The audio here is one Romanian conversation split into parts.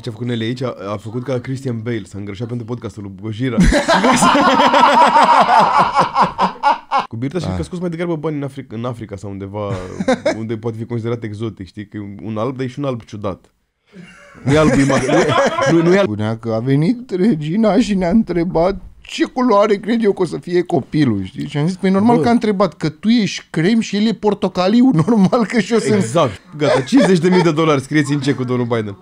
Ce a făcut Nelly aici? A, a făcut ca Christian Bale, s-a îngrășat pentru podcastul lui Gojira. Cu birta și că scos mai degrabă bani în Africa, în Africa sau undeva unde poate fi considerat exotic, știi? Că e un alb, dar e și un alb ciudat. Nu e alb, imag- nu, e- nu, nu e alb. Spunea că a venit regina și ne-a întrebat ce culoare cred eu că o să fie copilul, știi? Și am zis, păi normal Bă. că a întrebat, că tu ești crem și el e portocaliu, normal că și eu sunt... Exact. Gata, 50.000 de dolari scrieți în cec cu domnul Biden.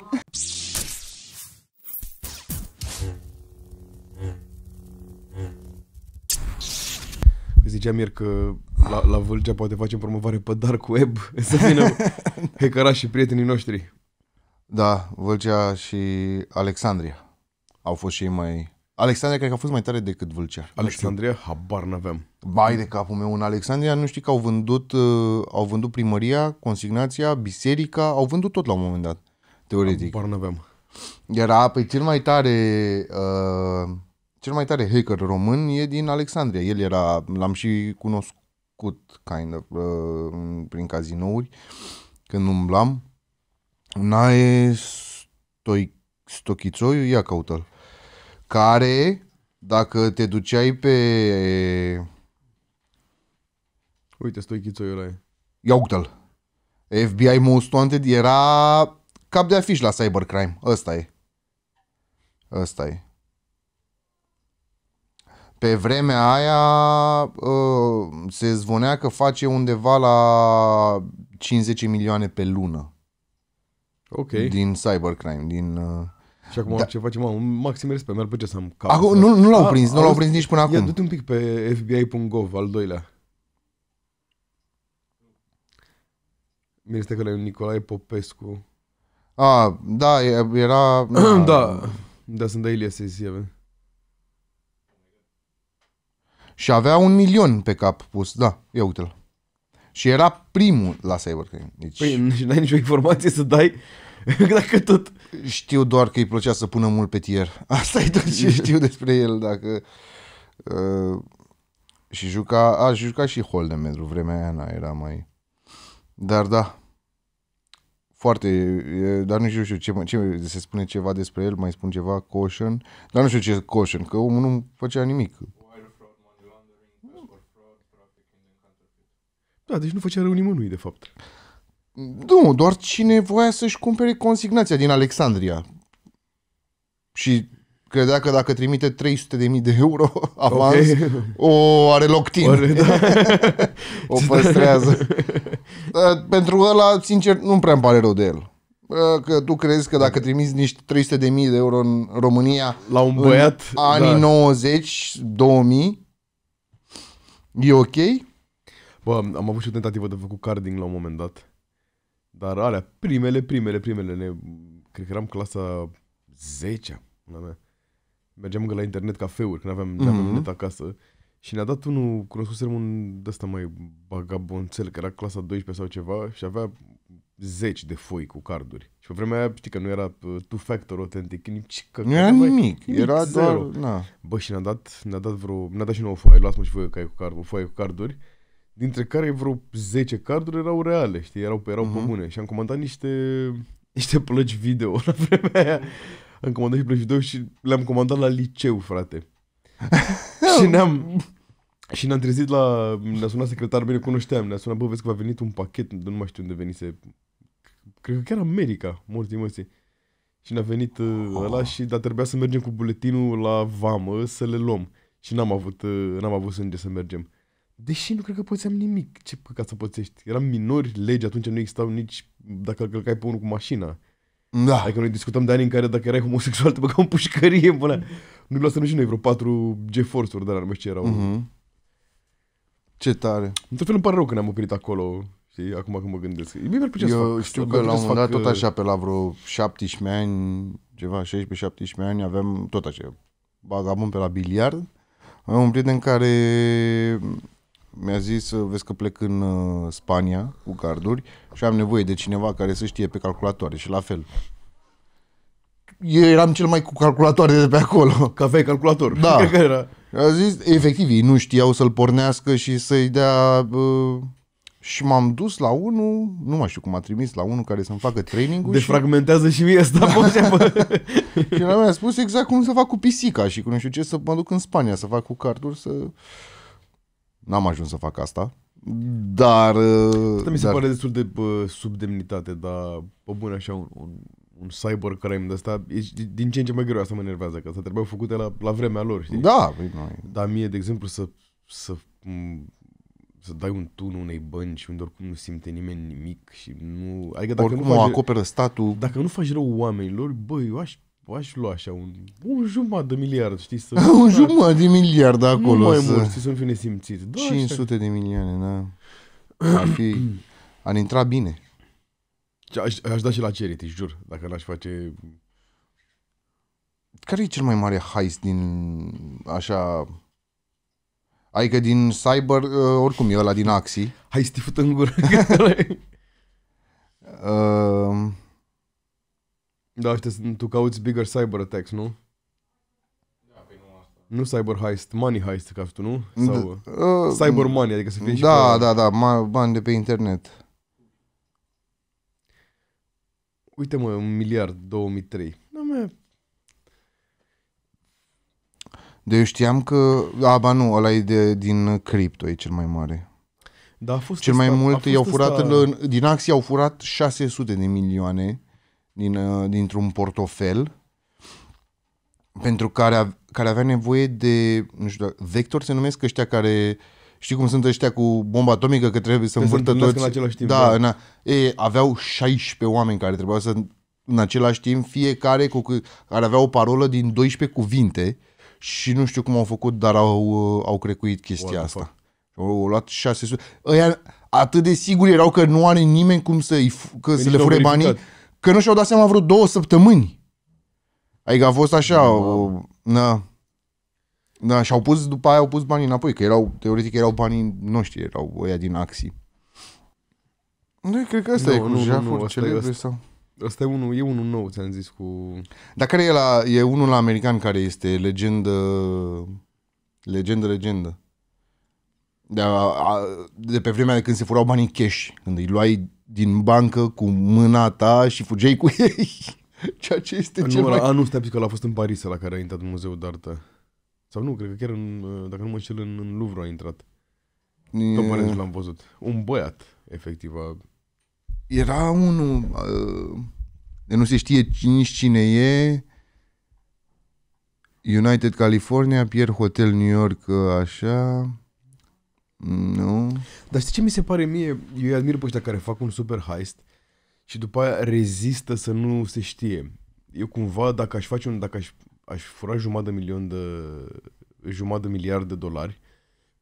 Ziceam ieri că la, la Vâlcea poate facem promovare pe dark web să vină hackerași și prietenii noștri. Da, Vâlcea și Alexandria au fost și ei mai... Alexandria cred că a fost mai tare decât Vâlcea. Nu știu. Alexandria, habar n-aveam. Bai de capul meu, în Alexandria nu știi că au vândut, uh, au vândut primăria, consignația, biserica, au vândut tot la un moment dat, teoretic. Habar n-aveam. Era, pe cel mai tare, uh, cel mai tare hacker român e din Alexandria. El era, l-am și cunoscut, kind of, uh, prin cazinouri, când umblam. Nae Stoi, Stochițoiu, ia caută-l. Care, dacă te duceai pe... Uite, stoi chițoiul ăla e. Ia uite-l. FBI Most Wanted era cap de afiș la cybercrime. Ăsta e. Ăsta e. Pe vremea aia uh, se zvonea că face undeva la 50 milioane pe lună Ok. din cybercrime, din... Uh... Și acum Da. ce facem? Mă, un maxim respect. Mi-ar plăcea să am cap. Acum, nu, nu l-au Ah, prins, nu l-au auzi, prins nici până Ia, acum. du-te un pic pe fbi.gov, al doilea. Bine este că la Nicolae Popescu. A, da, e- era... da, da, sunt de Ilie Sezie. Și avea un milion pe cap pus, da, ia uite-l. Și era primul la cybercrime. Deci... Păi, și n-ai nicio informație să dai dacă tot... Știu doar că îi plăcea să pună mult pe tier. Asta e tot ce știu despre el. Dacă, uh, și juca, a, și juca și Hold'em pentru vremea aia, na, era mai... Dar da, foarte, e, dar nu știu, știu ce, mă- ce, se spune ceva despre el, mai spun ceva, caution, dar nu știu ce caution, că omul nu făcea nimic. Da, deci nu făcea rău nimănui, de fapt. Nu, doar cine voia să-și cumpere consignația din Alexandria. Și credea că dacă trimite 300.000 de euro avans, Ok. o are locked Ori, da. o păstrează. Uh, Pentru ăla, sincer, nu prea îmi pare rău de el. Uh, Că tu crezi că dacă trimiți niște 300.000 de euro în România La un băiat... în anii da. 90, 2000, e ok? Bă, am avut și o tentativă de făcut carding la un moment dat. Dar alea, primele, primele, primele, ne, cred că eram clasa 10 la mea. Mergeam încă la internet cafeuri, când aveam, mm-hmm. aveam Mhm. net acasă. Și ne-a dat unul, cunoscusem un de ăsta mai bagabonțel, că era clasa 12 sau ceva și avea zeci de foi cu carduri. Și pe vremea aia, știi că nu era uh, two-factor autentic, nici că... Nu era mai- nimic, era doar... zero. Na. Bă, și ne-a dat, ne-a dat vreo, ne-a dat și nouă foaie, luați-mă și voi o, caie cu card, o foaie cu carduri, dintre care vreo 10 carduri erau reale, știi, erau, erau Mhm. pe bune. Și am comandat niște, niște plăci video la vremea aia. Am comandat și plăci video și le-am comandat la liceu, frate. și ne-am... Și ne-am trezit la... Ne-a sunat secretarul, bine cunoșteam, ne-a sunat, bă, vezi că va venit un pachet, nu mai știu unde venise, cred că chiar America, morții măsii. Și ne-a venit uh, ăla și dar trebuia să mergem cu buletinul la vamă să le luăm. Și n-am avut, uh, n-am avut sânge să mergem. Deși nu cred că pățeam nimic. Ce păcat să pățești? Eram minori, legi, atunci nu existau nici dacă îl călcai pe unul cu mașina. Da. Adică noi discutăm de ani în care dacă erai homosexual te băgau în pușcărie, până. Nu luasem și noi vreo patru GeForce-uri, dar nu știu ce erau. Mm-hmm. Mhm. Ce tare. Într-un fel îmi pare rău că ne-am oprit acolo. Și acum când mă gândesc. Mie mi-ar plăcea să Eu fac, știu să- că mi-ar la un plăcea moment să dat, tot fac, așa, pe la vreo 17 ani, ceva, 16-17 ani, aveam tot așa, bagabon pe la biliard. Am un prieten care mi-a zis, vezi că plec în uh, Spania cu carduri și am nevoie de cineva care să știe pe calculatoare și la fel. Eu eram cel mai cu calculatoare de pe acolo. Că aveai calculator. Da. Cred că era. A zis, efectiv, ei nu știau să-l pornească și să-i dea... Uh, și m-am dus la unul, nu mai știu cum a trimis, la unul care să-mi facă training-ul și, Defragmentează și mie asta, poate, bă. și la mi-a spus exact cum să fac cu pisica și cu nu știu ce, să mă duc în Spania să fac cu carturi, să... N-am ajuns să fac asta, dar... Asta mi se dar... pare destul de bă, subdemnitate, dar, pe bune, așa, un, un, un cyber crime de asta, e din ce în ce mai greu, asta mă enervează, că asta trebuiau făcute la, la vremea lor, știi? Da, păi, noi. Dar mie, de exemplu, să, să, m- să dai un tun unei bănci unde oricum nu simte nimeni nimic și nu... Adică dacă Oricum nu o faci, acoperă statul. dacă nu faci rău oamenilor, băi, eu aș, aș lua așa un, un jumătate de miliard, știi? Să, un jumătate de miliard Nu acolo. mai să... mult, știi, să nu fiu nesimțit. Da, așa. 500 de milioane, da. Ar fi... Ar intra bine. Ce- Aș, aș da și la charity, jur, dacă n-aș face... Care e cel mai mare heist din așa... Adică din cyber, uh, oricum e ăla din Axi. Hai stifut în gură. Uh, da, ăștia sunt, tu cauți bigger cyber attacks, nu? Nu cyber heist, money heist, ca tu, nu? Sau uh, cyber money, adică să fie și Da, pe... da, da, ma- bani de pe internet. Uite mă, un miliard, 2003. Da, mă, De eu știam că... A, ba nu, ăla e de, din cripto, e cel mai mare. da, a fost Cel mai ăsta- a mult fost i-au furat, ăsta- în, din Axi au furat 600 de milioane din, uh, dintr-un portofel pentru care, a- care avea nevoie de, nu știu, dacă- vector se numesc ăștia care, știi cum sunt ăștia cu bomba atomică, că trebuie să Trebuie să învârtă întâlnească toți. în același timp, da, da. Na, e, aveau 16 oameni care trebuiau să, în același timp, fiecare cu, cu- care avea o parolă din 12 cuvinte și nu știu cum au făcut, dar au, uh, au crecuit chestia What the asta. fuck? Au, au luat 600. Ăia atât de siguri erau că nu are nimeni cum să-i, fu- că să nici le n-au fure verificat. banii, că nu și-au dat seama vreo două săptămâni. Adică a fost așa, o, na, da, și au pus, după aia au pus banii înapoi, că erau, teoretic erau banii noștri, erau ăia din Axi. Nu, cred că ăsta Nu, e cu nu, nu, jafuri nu, ăsta e celebre ăsta. sau... Ăsta e unul, e unul nou, ți-am zis, cu... Dar care e, la, e unul la american care este legendă, legendă, legendă. De, a, a, de pe vremea de când se furau banii cash, când îi luai din bancă cu mâna ta și fugeai cu ei. Ceea ce este cel Nu, mai... ăla, a, nu, stai pic, că ăla a fost în Paris, la care a intrat în muzeul de artă. Sau nu, cred că chiar în, uh, dacă nu mă înșel, în, în Louvre a intrat. Tot Paris l-am văzut. Un băiat, efectiv. A... Era unul, uh, de nu se știe nici cine e, United California, Pierre Hotel New York, uh, așa... Nu. Dar știi ce mi se pare mie? Eu îi admir pe ăștia care fac un super heist și după aia rezistă să nu se știe. Eu cumva, dacă aș face un, dacă aș, aș fura jumătate de milion de, jumătate de miliard de dolari,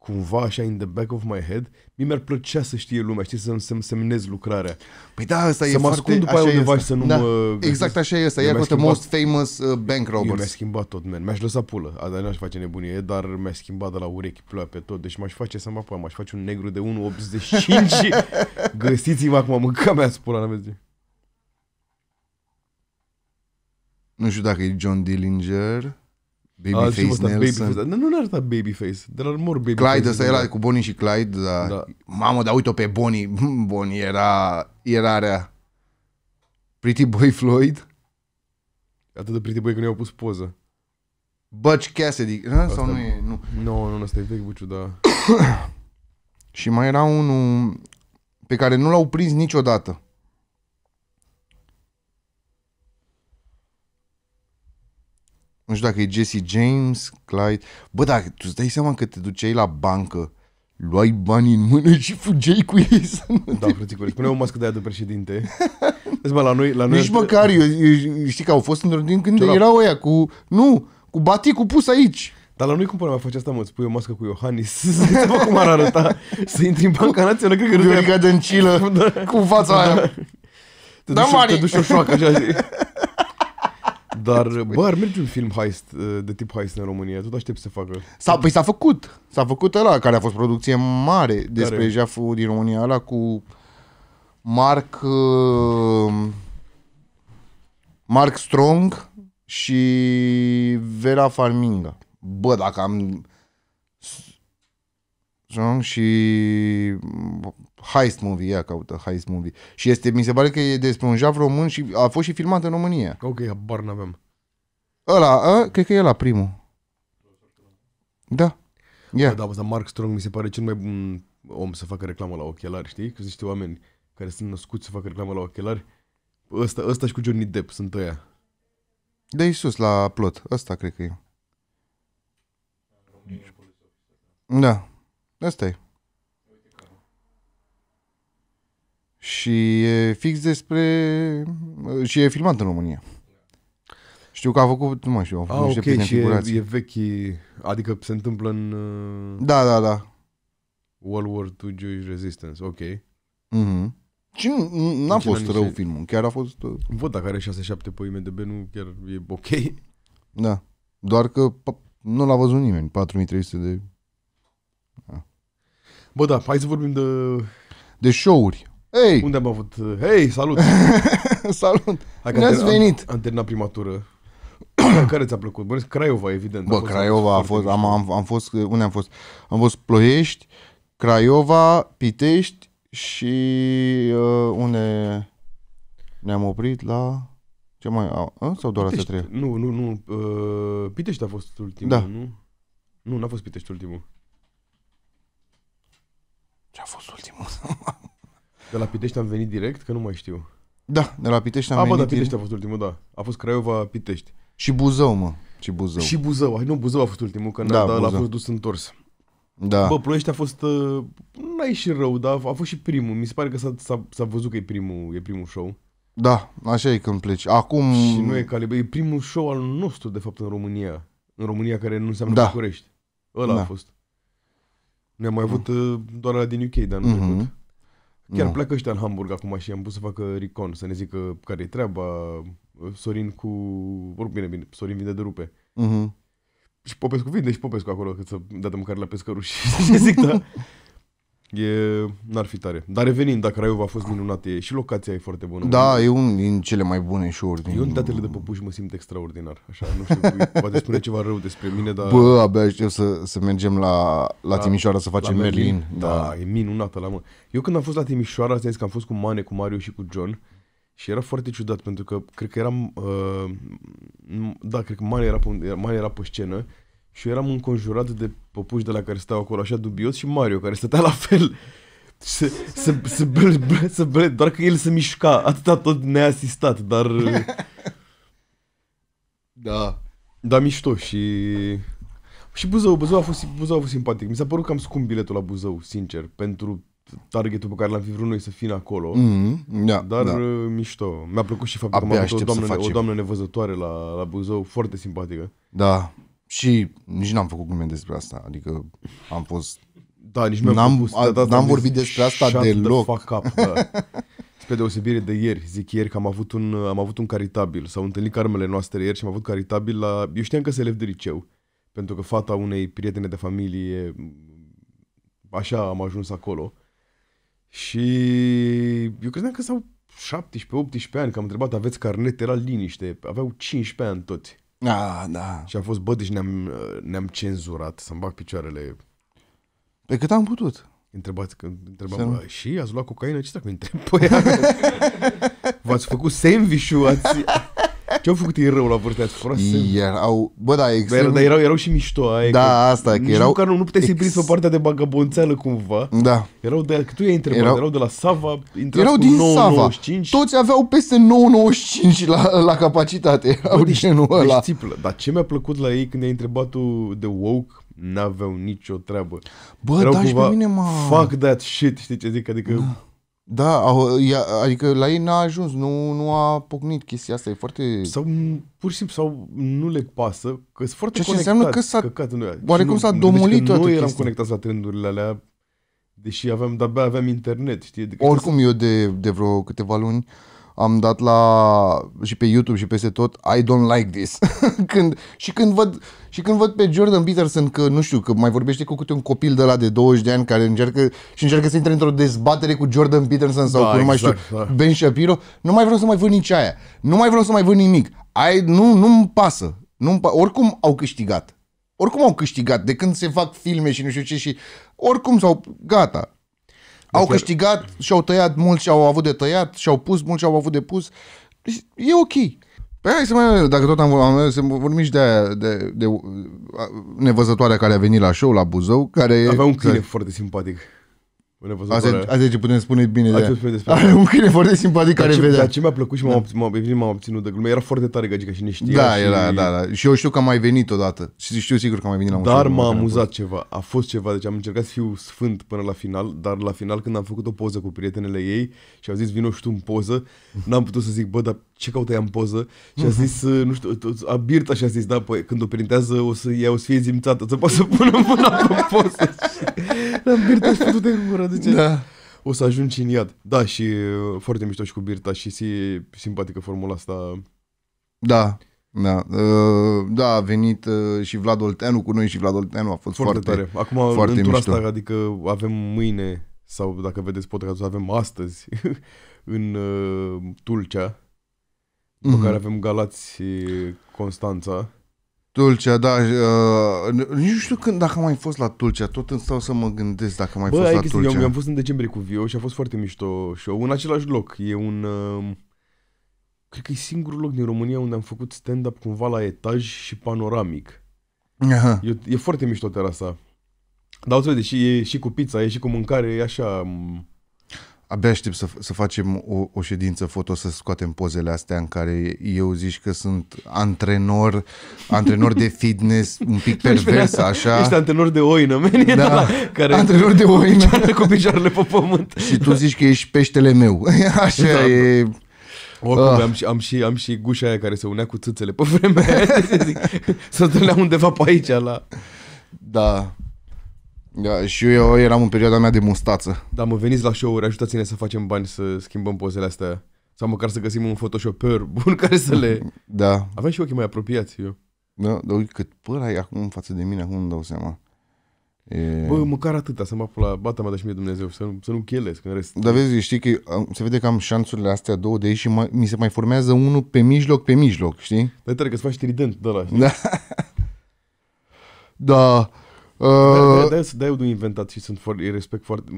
cumva așa in the back of my head, mie mi-ar plăcea să știe lumea, știi, să-mi, să-mi semnez lucrarea. Păi da, asta e Să mă foarte... ascund după aia așa e undeva asta. și să nu da. mă găsesc. Exact așa e asta. Eu Ea mi-aș cu the schimba- most famous uh, bank Eu mi-aș robbers. schimbat tot, man. Mi-aș lăsa pulă. A, dar n-aș face nebunie, dar mi-aș schimbat de la urechi ploa pe tot. Deci m-aș face să mă apă. M-aș face un negru de 1,85 și găsiți-mă acum, mânca mea spula, n-aveți zi. Nu știu dacă e John Dillinger, Altceva Babyface ăsta, Nelson. Babyface. Nu, nu arăta Babyface. De la more Babyface. Clyde, ăsta era cu Bonnie și Clyde, da. Da. Mamă, dar uite-o pe Bonnie. Bonnie era, era rea. Pretty Boy Floyd, Atât de pretty boy că nu i-au pus poză. Butch Cassidy. A, sau Asta- nu e? Nu. Nu, nu, nu, ăsta e vechi buciu, da. Și mai era unul pe care nu l-au prins niciodată. Nu știu dacă e Jesse James, Clyde. Bă, dacă tu îți dai seama că te duceai la bancă, luai banii în mână și fugeai cu ei să nu... Da, frățicule. Spunea o mască de aia de președinte. Deci, mă, la noi, la noi Nici măcar, eu, eu, știi că au fost într-un timp când Ciorap. erau ăia cu... Nu, cu baticul pus aici. Dar la noi cum până mai face asta, mă, îți pui o mască cu Iohannis, să mă cum ar arăta, să intri în Banca Națională, cred că râdea. Viorica Dăncilă, Da. cu fața aia. Te Da, duci, Mari! te duci o șoacă, așa, știi? Dar, bă, ar merge un film heist, uh, de tip heist în România, tot aștept să facă. S-a, păi s-a făcut. S-a făcut ăla care a fost producție mare despre Care? jaful din România ăla cu Mark uh, Mark Strong și Vera Farminga. Bă, dacă am Armstrong și mm, Heist Movie, ea caută Heist Movie. Și este, mi se pare că e despre un jaf român și a fost și filmat în România. Ok, habar n-aveam. Ăla, a, cred că e la primul. Da. Yeah. Ia. Da, ăsta Mark Strong mi se pare cel mai bun om să facă reclamă la ochelari, știi? Că sunt niște oameni care sunt născuți să facă reclamă la ochelari. Ăsta, ăsta și cu Johnny Depp sunt ăia. De sus la plot. Ăsta cred că e. Da. Ăsta e. Și e fix despre... Și e filmat în România. Știu că a făcut, nu mai știu, a făcut Ah, niște ok, prieteni și e, figurați. e vechi, adică se întâmplă în uh, Da, da, da. World War II Jewish Resistance, ok. Mhm. Și nu, nu- n-a Deci fost era rău niște- filmul, chiar a fost, uh, Văd dacă are 6-7 pe IMDB, nu chiar e ok. da. Doar că p- nu l-a văzut nimeni, 4300 de, Bă, da, hai să vorbim de de show-uri. Ei, unde am avut... Hei, salut! salut! Hai că Ne-ați am, ter- venit. Am, am terminat prima tură. Care ți-a plăcut? Bă, Craiova, evident. Bă, A fost Craiova a foarte fost, am, mișto. am, am fost, unde am fost? Am fost Ploiești, Craiova, Pitești și uh, unde ne-am oprit la... Ce mai... A, a, sau doar astea Pitești. trei? Nu, nu, nu. Uh, Pitești a fost ultimul, Da. nu? Nu, n-a fost Pitești ultimul. Ce a fost ultimul? De la Pitești am venit direct, că nu mai știu. Da, de la Pitești am A, bă, venit da, Pitești a fost ultimul, da. A fost Craiova, Pitești. și Buzău, mă. Și Buzău. Și Buzău. Hai, nu, Buzău a fost ultimul, că Da, da, da, a Buzău. fost dus întors. Da. Bă, Ploiești a fost... Uh, n-a ieșit rău, dar a fost și primul. Mi se pare că s-a, s-a, s-a văzut că e primul, e primul show. Da, așa e când pleci. Acum... Și nu e calibre. E primul show al nostru, de fapt, în România. În România care nu înseamnă Da. București. Ăla Da. a fost. Noi am mai avut uh, doar la din UK, dar nu Mhm. trecut. Chiar Nu. pleacă ăștia în Hamburg acum și am pus să facă recon, să ne zică care e treaba. Sorin cu... Oricum bine, bine, Sorin vinde de rupe. Mhm. Și Popescu vinde și Popescu acolo, cât să dea de mâncare la pescăruș. Și zic, da. E, n-ar fi tare. Dar revenind, dacă Craiova a fost minunat, e, și locația e foarte bună. Da, e unul din cele mai bune show-uri. Din... Eu în teatrele de păpuși mă simt extraordinar. Așa, nu știu, poate spune ceva rău despre mine, dar... Bă, abia aștept să, să mergem la, la La- Timișoara să facem la Merlin. Da, e minunată la mă. Eu când am fost la Timișoara, ți-am zis că am fost cu Mane, cu Mario și cu John și era foarte ciudat pentru că cred că eram, uh, m- da, cred că Mane era, pe, Mane era pe scenă și eu eram înconjurat de păpuși de la care stau acolo așa dubios și Mario care stătea la fel. Să, să, să, bl- bl- să, bl- doar că el se mișca, atâta tot neasistat, dar Da. da, mișto și și Buzău, Buzău a fost, Buzău a fost simpatic. Mi s-a părut cam scump biletul la Buzău, sincer, pentru targetul pe care l-am fi vrut noi să fim acolo. Mm, da, Dar da. uh, mișto. Mi-a plăcut și faptul că Abia am avut o aștept să doamnă, o facem. doamnă nevăzătoare la, la Buzău, foarte simpatică. Da. Și nici n-am făcut glume despre asta. Adică am fost... Da, nici mi-a N-am- propus. a- de data n-am am vorbit zis, despre asta "Shut the deloc." fuck up, da. Spre deosebire de ieri, zic ieri că am avut un, am avut un caritabil, s-au întâlnit carmele noastre ieri și am avut caritabil la... Eu știam că se elev de liceu, pentru că fata unei prietene de familie, așa am ajuns acolo. Și eu credeam că s-au 17-18 ani, că am întrebat, aveți carnet, era liniște, aveau 15 ani toți. Ah, da. Și a fost, bă, deci ne-am, ne-am cenzurat să-mi bag picioarele. Pe cât am putut. Întrebați, că Să întrebam, nu- bă, și ați luat cocaină? Ce dacă întreb pe ea? V-ați făcut sandwich-ul? Ați... Ce-au făcut ei rău la vârsta? Ați furat sandwich? Erau... Bă, da, Dar, extrem... dar erau, erau și mișto aia, Da, că asta, că nici erau măcar nu, nu puteai să-i ex- prinzi pe partea de bagabonțeală cumva. Da. Erau de, că tu i-ai întrebat, Erau- erau, de la Sava, intrați Erau cu din 9, Sava. 95. Toți aveau peste 9,95 la, la capacitate. Erau Bă, deci, genul ăla. deci țiplă. Dar ce mi-a plăcut la ei când i-ai întrebat tu de woke, n-aveau nicio treabă. Bă, Erau da, și pe cumva, mine, mă. Fuck that shit, știi ce zic? Adică, Da, au, ia, adică la ei n-a ajuns, nu, nu a pocnit chestia asta, e foarte... sau m, pur și simplu sau nu le pasă, că sunt foarte Ceea ce conectați. înseamnă că s-a- căcat în noi. oarecum Și s-a nu- domolit deci că toată Noi eram chestia. conectați la trendurile alea, deși aveam, de-abia aveam internet, știi? Adică Oricum eu de, de vreo câteva luni am dat la și pe YouTube și peste tot I don't like this. când, și, când văd, și când văd pe Jordan Peterson că nu știu, că mai vorbește cu câte un copil de la de 20 de ani care încearcă și încearcă să intre într-o dezbatere cu Jordan Peterson sau Da, cu nu mai exact, știu, da. Ben Shapiro, nu mai vreau să mai văd nici aia. Nu mai vreau să mai văd nimic. Ai, nu, nu-mi pasă. Nu-mi pa- oricum au câștigat. Oricum au câștigat de când se fac filme și nu știu ce și oricum sau gata. Au chiar- câștigat și-au tăiat mult și-au avut de tăiat, și-au pus mult și-au avut de pus. Deci, e ok. Păi hai să mai, dacă tot am, am să vorbim și de, aia, de, de, uh, nevăzătoarea care a venit la show la Buzău, care... Avea un câine foarte simpatic. O Asta, nevăzătoare. asta e ce putem spune bine de Asta ea. spune despre Are un câine foarte simpatic Dar care ce, vedea. dar ce mi-a plăcut și m-am, da. m-am, evident m-am obținut de glume, era foarte tare gagica și ne știa Da, și... era, da, da. Și eu știu că am mai venit odată. Și știu sigur că am mai venit la un Dar show m-a în care am amuzat ceva, a fost ceva, deci am încercat să fiu sfânt până la final, dar la final când am făcut o poză cu prietenele ei și au zis vino și tu în poză, n-am putut să zic, bă, dar ce caută ea în poză? Și a zis, uh, nu știu, t- a Birta și a zis, da, păi când o printează o să ea o să fie zimțată, să poată să pună mâna pe poză. Dar Birta și de în gură, zice, fost. Da. o să ajungi în iad. Da, și uh, foarte mișto și cu Birta și si, simpatică formula asta. Da. Da, uh, da, a venit uh, și Vlad Olteanu cu noi și Vlad Olteanu a fost Foarte, foarte, tare. Acum, foarte în tura mișto. asta, adică avem mâine, sau dacă vedeți podcastul, avem astăzi, în uh, Tulcea, după Mhm. care avem Galați Constanța. Tulcea, da, uh, nu știu când, dacă am mai fost la Tulcea, tot îmi stau să mă gândesc dacă am mai Bă, fost ai la chestia, eu, Tulcea. eu am fost în decembrie cu Vio și a fost foarte mișto show, în același loc. E un... Uh, cred că e singurul loc din România unde am făcut stand-up cumva la etaj și panoramic. Aha. E, e foarte mișto terasa. Dar o să vedeți, și, e și cu pizza, e și cu mâncare, e așa... m, Abia aștept să, să facem o, o ședință foto, să scoatem pozele astea în care eu zici că sunt antrenor, antrenor de fitness, un pic pervers, așa. Ești antenor de oină, man, da. Da. care Antrenor de oină. picioarele cu picioarele pe pământ. Și tu zici că ești peștele meu. Așa Da, e. Oricum, Ah. am, și, am, și, am și gușa aia care se unea cu țâțele pe vremea aia, să zic, să întâlnea undeva pe aici, la... Da. Da, și eu eram în perioada mea de mustață. Da, mă, veniți la show-uri, ajutați-ne să facem bani, să schimbăm pozele astea. Sau măcar să găsim un photoshopper bun care să le... Da. Avem și ochii mai apropiați, eu. Da, dar uite cât păr ai acum în față de mine, acum îmi dau seama. E... Bă, măcar atâta, să mă apă la bata mea, dar și mie Dumnezeu, să nu, să nu chelesc în rest. Dar vezi, știi că am- se vede că am șanțurile astea două de aici și mai, mi se mai formează unul pe mijloc, pe mijloc, știi? Dar tare că îți faci trident de ăla, știi? Da. Da. De-aia, Uh, de-aia, de-aia eu inventat și sunt foarte, îi respect foarte,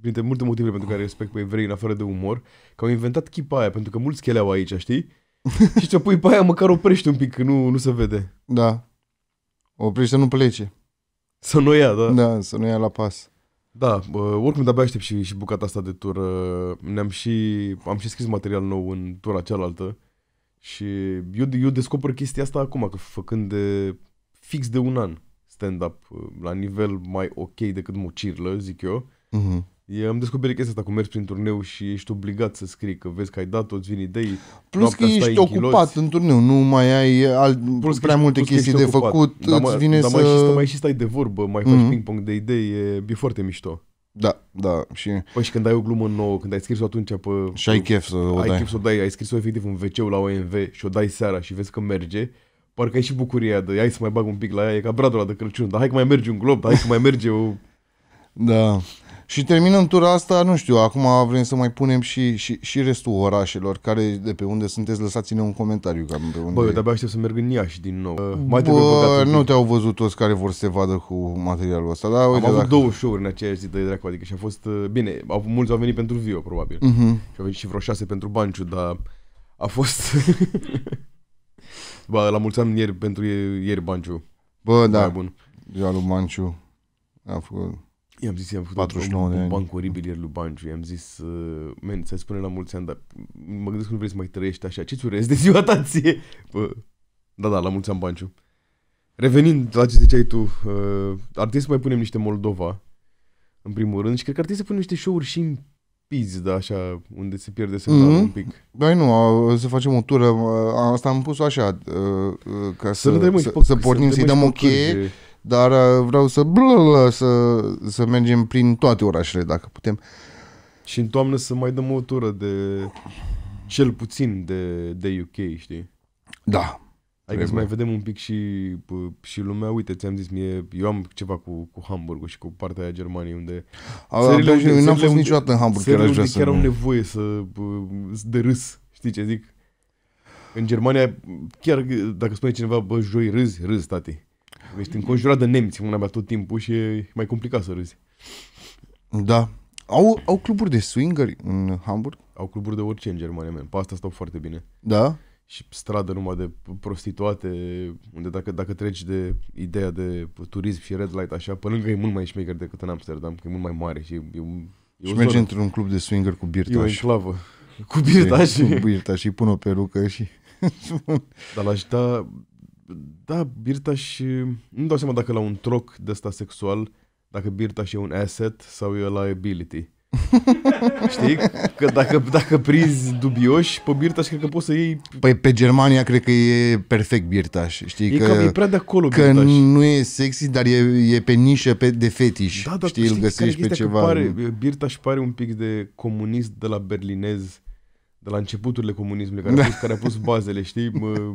printre multe motive pentru care îi respect pe evrei în afară de umor, că au inventat chipa aia, pentru că mulți cheleau aici, știi? și ce pui pe aia, măcar oprești un pic, că nu, nu se vede. da. Oprește să nu plece. Să nu ia, da? Da, Da, să nu ia la pas. da bă, oricum de-abia aștept și, și bucata asta de tur. uh, Ne-am și, am și scris material nou în tura cealaltă și eu, eu descoper chestia asta acum, că făcând de fix de un an stand-up uh, la nivel mai ok decât mucirlă, zic eu. Mhm. E, am descoperit chestia asta cu mers prin turneu și ești obligat să scrii, că vezi că ai dat, îți vin idei. Plus Noaptea că stai ești în ocupat chiloți. în turneu, nu mai ai alt, Plus că prea ești- multe plus că chestii ești de ocupat. făcut, Dar îți mai, vine dar să... mai, și, mai și stai de vorbă, mai faci Mhm. ping-pong de idei, e, e foarte mișto. Da, da, și, Păi și când ai o glumă nouă, când ai scris-o atunci pe... și ai chef să o ai dai. chef să o dai, ai scris-o efectiv în wc la OMV și o dai seara și vezi că merge, parcă ai și bucuria de hai să mai bag un pic la ea, e ca bradul ăla de Crăciun, dar hai că mai merge un glob, hai că mai merge o... Da. Și terminăm tura asta, nu știu, acum vrem să mai punem și, și, și restul orașelor, care de pe unde sunteți, lăsați-ne un comentariu. Cam pe unde... Bă, eu de-abia aștept să merg în Iași din nou. Uh, mai trebuie Bă, băgat un nu pic. te-au văzut toți care vor să se vadă cu materialul ăsta, da, uite, Am avut dacă... două show-uri în aceeași zi de dracu, adică și a fost, uh, bine, au, mulți au venit pentru Vio, probabil. Mhm. Și au venit și vreo șase pentru Banciu, dar a fost... Bă, la mulți ani ieri pentru ieri, ieri Banciu. Bă, Da. da, bun. ziua lui Manciu. A făcut... I-am zis, i-am făcut 49 un, de un ani. banc oribil ieri lui Banciu. I-am zis, uh, men, să spune la mulți ani, dar mă gândesc că nu vrei să mai trăiești așa. Ce-ți urezi de ziua ta ție? Bă, da, da, la mulți ani Banciu. Revenind la ce ziceai tu, uh, ar trebui să mai punem niște Moldova, în primul rând, și cred că ar trebui să punem niște show-uri și în Piz, da, așa, unde se pierde semnalul Mhm. un pic. Băi nu, a- să facem o tură, a- asta am pus așa, uh, uh, ca Să, ne să, dăm să, și pe- să pornim, ne să-i dăm dăm o și pe cheie, Cârje. dar uh, vreau să, blă, să, să mergem prin toate orașele, dacă putem. Și în toamnă să mai dăm o tură de cel puțin de, de UK, știi? Da. Adică să Trebuie. mai vedem un pic și, p- și lumea, uite, ți-am zis, mie, eu am ceva cu, cu Hamburg și cu partea aia Germaniei, unde A, Țările abia- unde- eu n-am țările fost unde- niciodată în Hamburg, chiar țările aș vrea unde să... chiar au nevoie să, p- de râs, știi ce zic? În Germania, chiar dacă spune cineva, bă, joi râzi, râzi, tati. Ești înconjurat de nemți, una mea tot timpul și e mai complicat să râzi. Da. Au, au cluburi de swingeri în Hamburg? Au cluburi de orice în Germania, man. Pe asta stau foarte bine. Da? Și stradă numai de prostituate, unde dacă, dacă treci de ideea de turism și red light așa, pe lângă e mult mai șmecher decât în Amsterdam, că e mult mai mare și e, e, un- e Și o merge zonă, într-un club de swinger cu e o birtaș. enclavă. Cu birtaș și... Cu birtaș și pun o perucă și... Dar l-aș da... Da, Birtaș... Nu dau seama dacă la un troc de ăsta sexual, dacă Birtaș e un asset sau e a liability. Știi? Că dacă, dacă prinzi dubioși, pe Birtaș cred că poți să iei... Păi pe Germania cred că e perfect birtaș. Știi E, că, cam, e prea de acolo că Birtaș. nu e sexy, dar e, e pe nișă pe, de fetiș. Da, dar știi, îl găsești pe ceva. Că pare, Birtaș pare un pic de comunist de la berlinez, de la începuturile comunismului, care, a, pus, care a pus bazele, știi? Mă,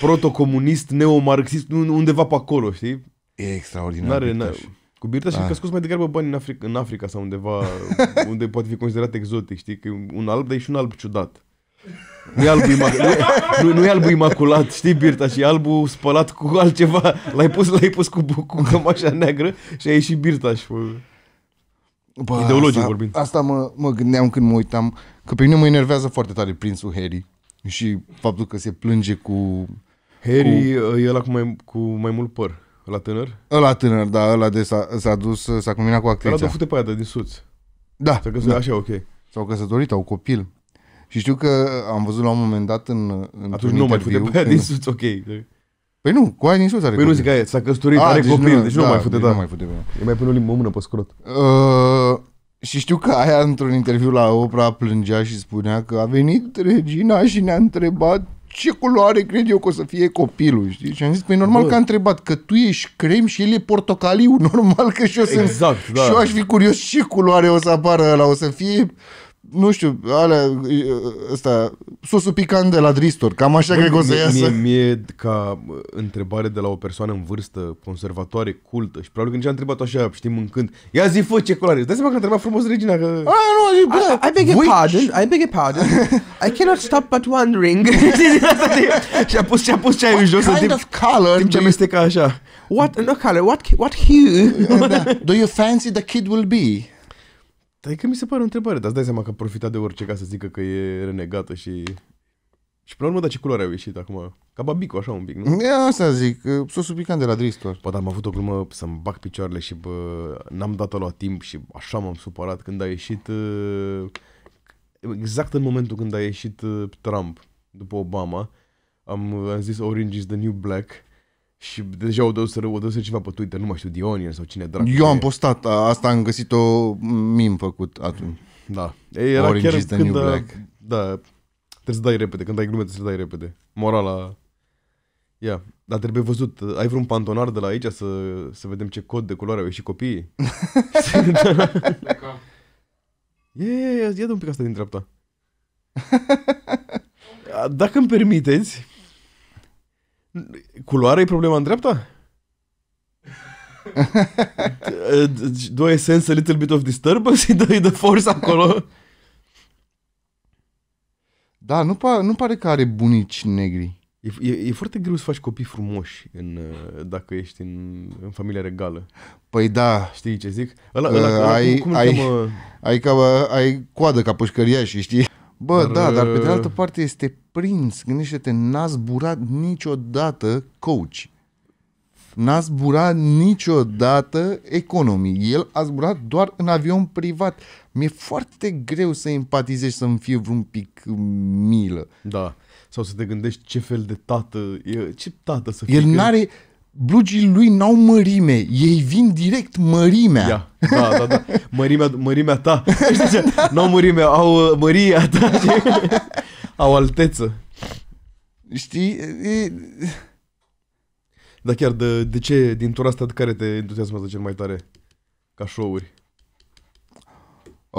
protocomunist, neomarxist, undeva pe acolo, știi? E extraordinar. N-are, birtaș. n-are. Cu Birtaș Da. ah. că scos mai degrabă bani în Africa, în Africa sau undeva unde poate fi considerat exotic, știi? Că e un alb, dar e și un alb ciudat. Nu e albul, imac- nu, e, nu, nu e albul imaculat, știi, Birta, și e albul spălat cu altceva. L-ai pus, l-ai pus cu, cu cămașa neagră și a ieșit Birta și Bă, Ideologic asta, vorbind. Asta mă, mă gândeam când mă uitam, că pe mine mă enervează foarte tare prințul Harry și faptul că se plânge cu Harry cu... e ăla cu mai, cu mai mult păr, la tânăr. ăla tânăr, da, ăla de s-a, s-a dus, s-a combinat cu Ăla actrița. de fute pe aia de din suț. Da, Să că da. așa, ok. s-au căsătorit, au copil. Și știu că am văzut la un moment dat în, în Atunci nu mai fute pe aia din suț, ok. Păi nu, cu aia din sus are Păi nu copil. zic aia, s-a căsătorit, A, are deci copil, deci nu mai fute, deci da. Nu mai fute pe aia. E mai pune o limbă o mână pe scrot. Uh, și știu că aia într-un interviu la Oprah plângea și spunea că a venit regina și ne-a întrebat ce culoare cred eu că o să fie copilul, știi? Și am zis, păi normal Bă. că a întrebat, că tu ești crem și el e portocaliu, normal că și eu sunt... Exact, da. Și eu aș fi curios ce culoare o să apară ăla, o să fie, nu știu, alea, ăsta, sosul picant de la Dristor, cam așa cred că o să mie, iasă. Mie, mie, ca uh, întrebare de la o persoană în vârstă, conservatoare, cultă și probabil că nici a întrebat așa, știi, mâncând, ia zi, fă ce culoare. Îți dai seama că a întrebat frumos regina, că... A, nu, e, bă, I, I beg your voi- pardon. I beg your pardon. I cannot stop but wondering. și a pus, și a pus ceaiul în jos în kind timp, of color timp ce do you, amesteca așa. what no color? What what hue? da, do you fancy the kid will be? Dar e că mi se pare o întrebare, dar îți dai seama că a profitat de orice ca să zică că e renegată și... Și până la urmă, da, ce culoare au ieșit acum? Ca babico, așa un pic, nu? E asta zic, uh, sosul picant de la Dristor. Bă, dar am avut o glumă să-mi bag picioarele și bă, n-am dat-o la timp și așa m-am supărat când a ieșit uh, exact în momentul când a ieșit uh, Trump după Obama am, am zis Orange is the new black și deja o dă să o dă să ceva pe Twitter, nu mai știu, The Onion sau cine dracu. Eu am e. postat, a- asta am găsit-o mim făcut atunci. Da. E, Era Orange chiar is the când new a, black. Da, trebuie să dai repede, când ai glume trebuie să dai repede. Morala... Ia, dar trebuie văzut, ai vreun pantonar de la aici să, să vedem ce cod de culoare au ieșit copiii? Ia, ia, ia, ia, ia un pic asta din dreapta. Dacă îmi permiteți, culoarea e problema în dreapta? Do I sense a little bit of disturbance in the, in the force acolo? Da, nu, pa, nu pare că are bunici negri. E, e, e foarte greu să faci copii frumoși în, uh, dacă ești în, în familia regală. Păi da, Știi ce zic? Ăla, Uh, ăla, ăla ai- cum, cum îl ai- cheamă? ai, ca, ai coadă ca pușcăriașii, știi? Bă, Dar, dar, da, dar pe de uh, altă parte este prins. Gândește-te, n-a zburat niciodată coach. N-a zburat niciodată economii. El a zburat doar în avion privat. Mi-e foarte greu să empatizezi să-mi fie vreun pic milă. Da. Sau să te gândești ce fel de tată e, ce tată să fie. El când- n-are... Blugii lui n-au mărime. Ei vin direct mărimea. Ia, da, da, da. Mărimea, mărimea ta. Știi ce? N-au mărime, au uh, măria ta. au alteță. Știi? E, Dar chiar de, de ce, din tura asta, de care te entuziasmează cel mai tare ca show-uri?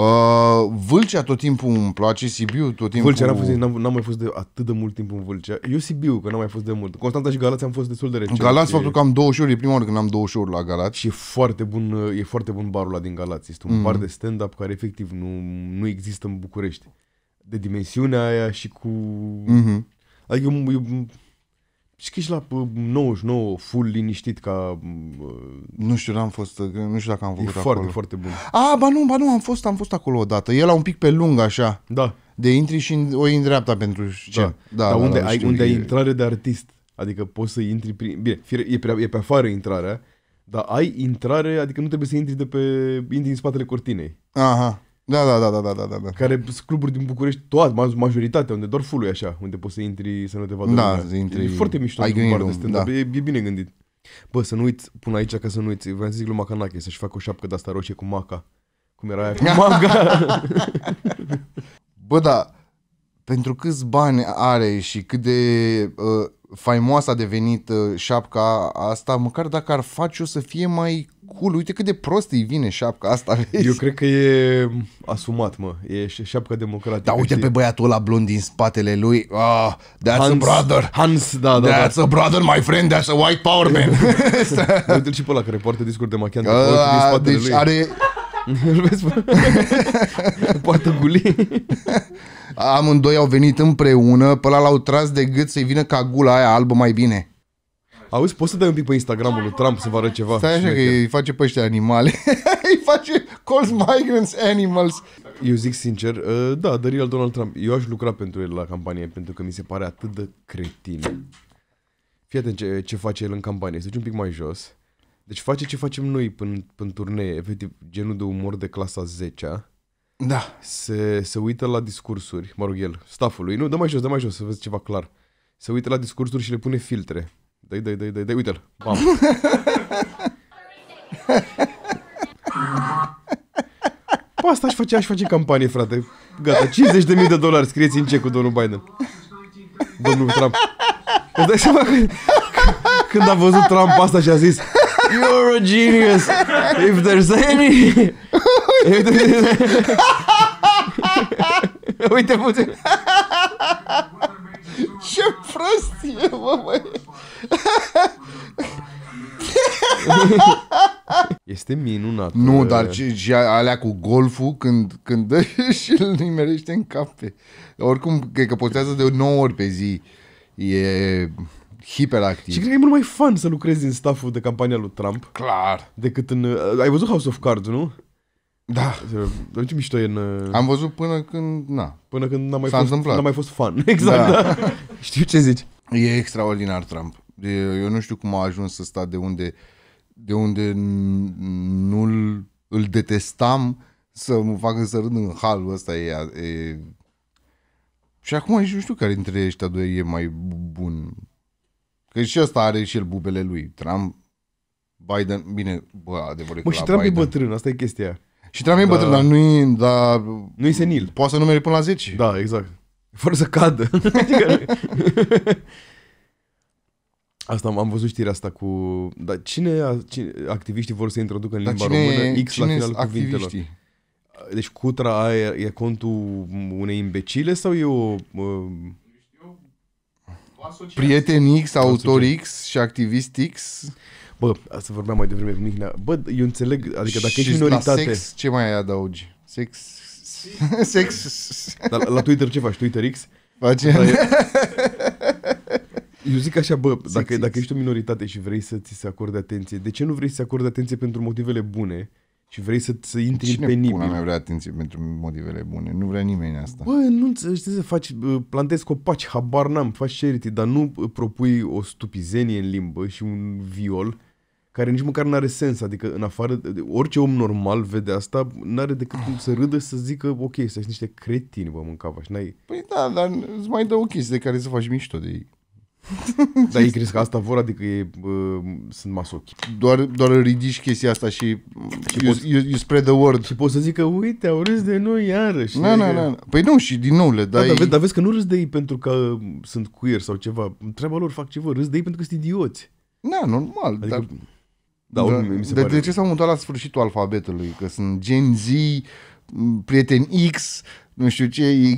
Uh, Vâlcea tot timpul îmi place, Sibiu tot timpul... Vâlcea, n-am, fost, n-am, n-am mai fost de atât de mult timp în Vâlcea. Eu Sibiu, că n-am mai fost de mult. Constanța și Galați am fost destul de recent. Galați, E- faptul că am două show e prima oară când am două show la Galați. Și e foarte bun, e foarte bun barul ăla din Galați. Este un Mm. bar de stand-up care efectiv nu, nu există în București. De dimensiunea aia și cu... Mm-hmm. Adică e un, e un Și că ești la pă, 99, full liniștit ca... uh, Nu știu, n-am fost, nu știu dacă am E făcut foarte, acolo. foarte bun. A, ba nu, ba nu, am fost, am fost acolo odată. El a un pic pe lung așa. Da, De intri și în- o iei în dreapta pentru ce. da. Dar unde, ai, știu, unde ai e- intrare de artist. Adică poți să intri prin... Bine, fie, e, pe, e pe afară intrarea, dar ai intrare, adică nu trebuie să intri de pe... Intri în spatele cortinei. Aha. Da, da, da, da, da, da, da, da. Care sunt cluburi din București, toate, ma- majoritatea, unde doar full e așa, unde poți să intri să nu te vadă Da, lumea. să intri- E foarte mișto ai într-un bar de green room, stand-up, da. e, e, bine gândit. Bă, să nu uiți, pun aici ca să nu uiți, vreau să zic lui Macanache să-și facă o șapcă de-asta roșie cu maca. Cum era aia cu maca. Bă, da, pentru câți bani are și cât de uh, faimoasă a devenit uh, șapca asta, măcar dacă ar face-o să fie mai cool. Uite cât de prost îi vine șapca asta, vezi? Eu cred că e asumat, mă. E ș- șapca democratică. Da, uite știi? pe băiatul ăla blond din spatele lui. Ah, that's Hans, a brother. Hans, da, da, da. That's a brother, my friend, that's a white power man. Uite-l și pe ăla care poartă discuri de machian de din Ăla, spatele deci lui. are, Îl vezi, bă? poartă guli. Amândoi au venit împreună, pe ăla l-au tras de gât să-i vină ca gula aia albă mai bine. Auzi, poți să dai un pic pe Instagramul lui Trump să vă arăt ceva? Stai așa că șmecher? îi face pe ăștia animale. îi face calls migrants animals. Eu zic sincer, uh, da, The Real Donald Trump. Eu aș lucra pentru el la campanie, pentru că mi se pare atât de cretin. Fii atent ce, ce face el în campanie. Să duci un pic mai jos. Deci face ce facem noi până, până turnee, efectiv, genul de umor de clasa 10 Da. se, se uită la discursuri, mă rog el, staffului, nu, dă mai jos, dă mai jos să vezi ceva clar. Se uită la discursuri și le pune filtre. Dai, dai, dai, dai, dai, uite-l. Bam. Pa, asta aș face, aș face campanie, frate. Gata, 50.000 de dolari scrieți în ce cu domnul Biden. Domnul Trump. Îți dai seama că, când a văzut Trump asta și a zis You're a genius! If there's any... Uite puțin. Ce prostie, mă, băi. Este minunat. Nu, dar ce, și alea cu golful când, când dă și îl nimerește în cap pe... Oricum, cred că postează de 9 ori pe zi. E hiperactiv. Și cred că e mult mai fun să lucrezi în stafful de campania lui Trump Clar. decât în... uh, Ai văzut House of Cards, nu? Da. Dar ce mișto e în... uh, Am văzut până când, na, Până când n-a mai, S-a fost, întâmplat. n-a mai fost fun. Exact, da. da. Știu ce zici. E extraordinar Trump. E- Eu nu știu cum a ajuns să sta de unde, de unde n- nu-l îl detestam să mă facă să râd în halul ăsta. E, e... Și acum nici nu știu care dintre ăștia doi e mai bun. Că și ăsta are și el bubele lui. Trump, Biden, bine, bă, adevărul e Mă, că și la Trump e Biden- bătrân, asta e chestia. Și Trump e Da. bătrân, dar nu e, dar Nu-i senil. poate să numere până la 10. Da, exact. Fără să cadă. Adică- asta am, am văzut știrea asta cu... Dar cine, a- cine activiștii vor să introducă în Dar limba cine, română X la cine finalul sunt cuvintelor? activiștii? Deci cutra aia e contul unei imbecile sau e o... Uh, Prieten X, autor X și activist X. bă, asta vorbeam mai devreme cu Mihnea. Bă, eu înțeleg, adică dacă Și ești la minoritate... sex, ce mai adaugi? Sex... sex... Dar la, la Twitter ce faci? Twitter X? Face... Dar e- Eu zic așa, bă, dacă, Sex dacă X. ești o minoritate și vrei să ți se acorde atenție, de ce nu vrei să se acorde atenție pentru motivele bune și vrei să, să intri Cine în pula penibil? mea vrea atenție pentru motivele bune? Nu vrea nimeni asta. Bă, nu înțelegi știi să faci, bă, plantezi copaci, habar n-am, faci charity, dar nu bă, propui o stupizenie în limbă și un viol care nici măcar n-are sens, adică în afară, de, orice om normal vede asta, n-are decât cum să râdă și să zică, ok, să niște cretini, bă, mâncava și n-ai... Păi da, dar îți mai dă o chestie de care să faci mișto de ei. Dar ei crezi că asta vor, adică e, bă, sunt masochi. Doar, doar ridici chestia asta și, Și you, poți- you, you spread the word. Și poți să zică, uite, au râs de noi iarăși. Na, na, Adică- na. Păi nu, și din nou le Da, dai... dar, vezi, dar vezi că nu râs de ei pentru că sunt queer sau ceva. Treaba lor fac ce vor. Râs de ei pentru că sunt idioți. Na, normal. Adică, dar... da, oricum, mi se de, pare... de ce s-au mutat la sfârșitul alfabetului? Că sunt Gen Z, m, prieten X, nu știu ce, Y,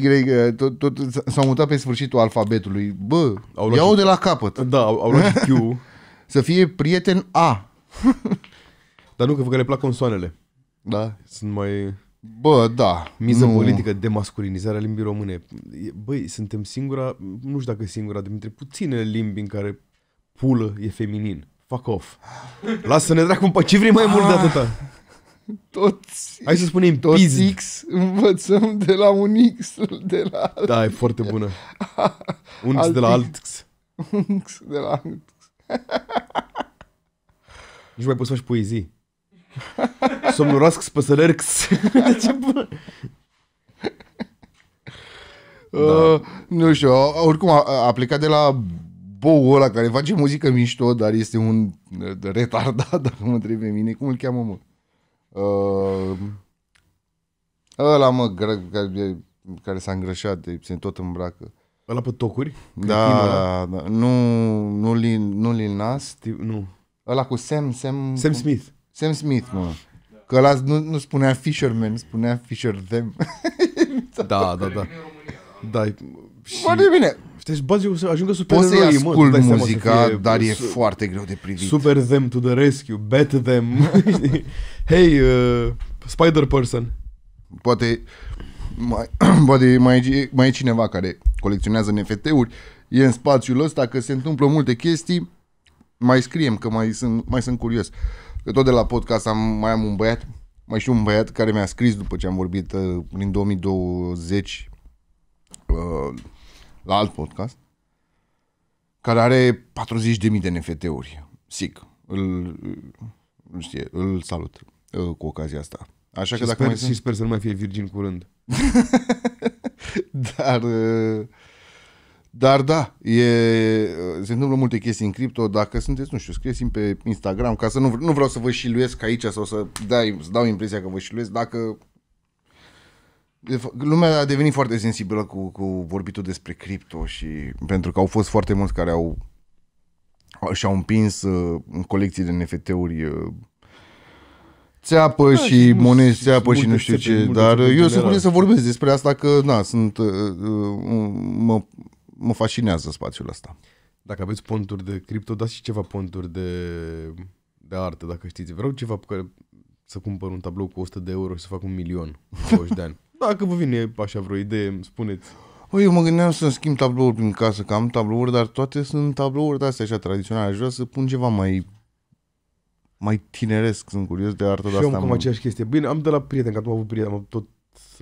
tot, tot s-au mutat pe sfârșitul alfabetului. Bă, Au luat iau și- de la capăt. Da, au, au luat și Q, Să fie prieten A. dar nu că le plac consoanele. Da. Sunt mai... Bă, da. Miză nu. politică, demasculinizarea limbii române. E- Băi, suntem singura, nu știu dacă singura, dintre puținele limbi în care pulă e feminin. Fuck off. Lasă-ne dracu, pe ce vrei mai mult de atâta? Toți, Hai să spunem toți pizd. X învățăm de la un X, de la Da, e foarte bună. Un X Alt de la X. alt X. un X, de la Nici mai poți să faci poezii. Somnoroască spăsălări X. Ce bă? Da. Uh, nu știu, a- oricum a, a plecat de la Bou ăla care face muzică mișto, dar este un uh, retardat, dacă mă întreb pe mine. Cum îl cheamă, mă? Uh, ăla, mă, gra- care, care s-a îngrășat, de, se tot îmbracă. Ăla pe tocuri? Cretinul ăla? Da, da, nu, nu, Lil, nu Lil Nas, Sti- Nu. ăla cu Sam, Sam, Sam Smith. Sam Smith, mă. Că ăla nu, nu spunea Fisherman, spunea Fisher them. Da, da, da. Da, și... Foarte bine. Deci bazi să ajungă super Poți să-i eroi, mă, tu ascult dai seama să muzica, fie dar e su- foarte greu de privit. Super them to the rescue, bet them. Știi? hey, uh, Spider Person. Poate mai, poate mai, e, mai e cineva care colecționează NFT-uri, e în spațiul ăsta, că se întâmplă multe chestii, mai scriem, că mai sunt, mai sunt curios. Că tot de la podcast am, mai am un băiat, mai știu un băiat care mi-a scris după ce am vorbit uh, prin 2020 uh, la alt podcast, care are 40.000 de NFT-uri. Sic. Îl, nu știe, îl salut uh, cu ocazia asta. Așa Și că dacă sper, mai și sunt... sper să nu mai fie virgin curând. Dar, uh, dar da, e, se întâmplă multe chestii în cripto. Dacă sunteți, nu știu, scrieți pe Instagram, ca să nu, nu vreau să vă șiluiesc aici sau să, dai, să dau impresia că vă șiluiesc. Dacă de fa- lumea a devenit foarte sensibilă cu, cu vorbitul despre cripto și pentru că au fost foarte mulți care au au- și-au împins uh, în colecții de NFT-uri uh, țeapă Da, și, și monezi mus- țeapă și multe nu știu țepe, ce, multe dar țepe în eu sunt general. curios să vorbesc despre asta că, na, sunt, uh, uh, mă, mă fascinează spațiul ăsta. Dacă aveți ponturi de cripto, dați și ceva ponturi de, de artă, dacă știți. Vreau ceva pe care să cumpăr un tablou cu 100 de euro și să fac un milion în 20 de ani. Dacă vă vine așa vreo idee, îmi spuneți. O, eu mă gândeam să schimb tablouri prin casă, că am tablouri, dar toate sunt tablouri de-astea așa tradiționale. Aș vrea să pun ceva mai mai tineresc, sunt curios de artă de Și eu am asta. cam mă. aceeași chestie. Bine, am de la prieteni, că am avut prieteni, am tot